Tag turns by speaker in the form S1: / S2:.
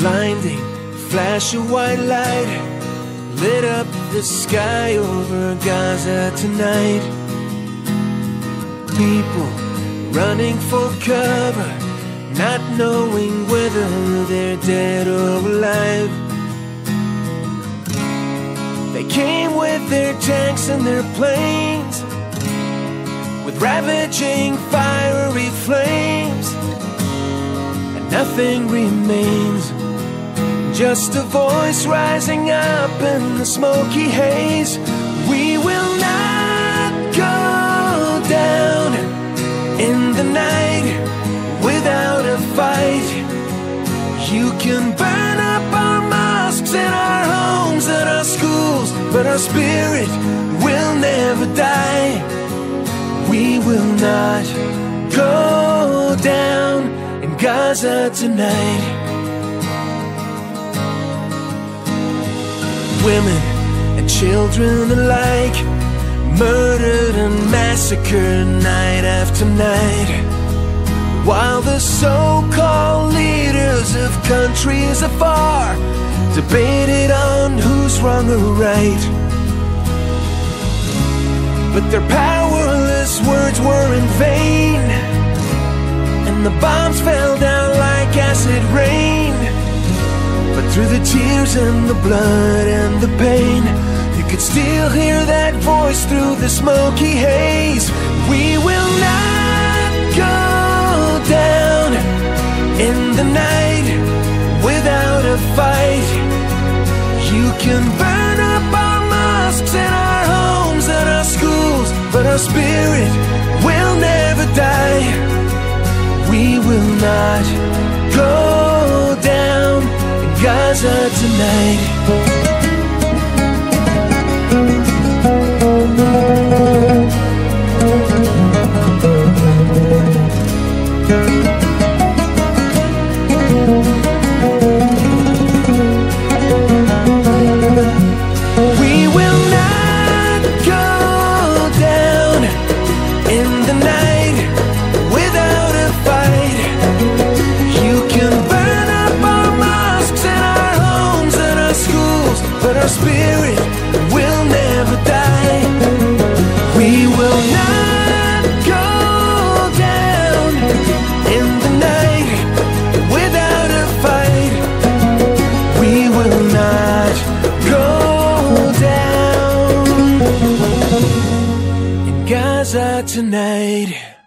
S1: Blinding flash of white light lit up the sky over Gaza tonight. People running for cover, not knowing whether they're dead or alive. They came with their tanks and their planes, with ravaging fiery flames, and nothing remains. Just a voice rising up in the smoky haze. We will not go down in the night without a fight. You can burn up our mosques and our homes and our schools, but our spirit will never die. We will not go down in Gaza tonight. Women and children alike. Murdered and massacred night after night. While the so-called leaders of countries afar debated on who's wrong or right. But their powerless words were in vain and the bombs fell down through the tears and the blood and the pain You could still hear that voice through the smoky haze. We will not go down in the night without a fight. You can burn up our mosques and our homes and our schools But our spirit will never die. We will not Gaza tonight. We will not go down in the night but our spirit will never die. We will not go down in the night without a fight. We will not go down in Gaza tonight.